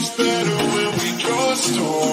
always better when we just talk.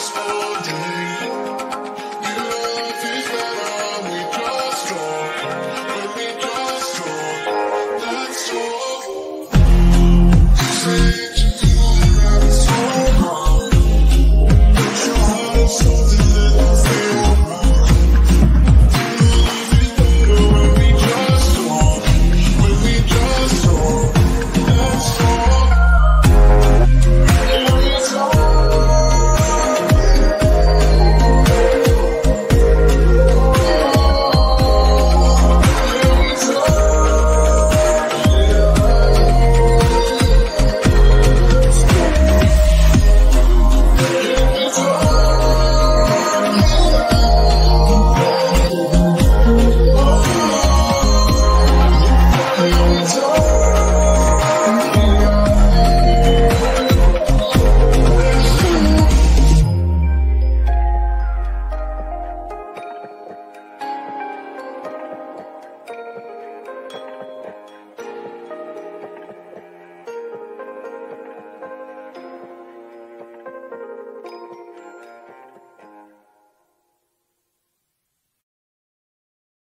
peaceful day.